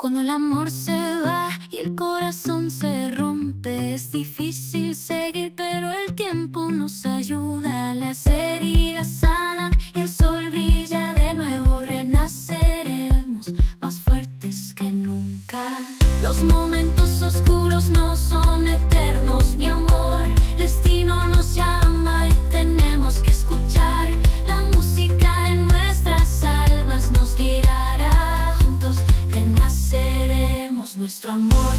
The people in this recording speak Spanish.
Cuando el amor se va y el corazón se rompe Es difícil seguir pero el tiempo nos ayuda. Las heridas sanan y el sol brilla de nuevo Renaceremos más fuertes que nunca. Los momentos oscuros no son eternos mi amor nuestro amor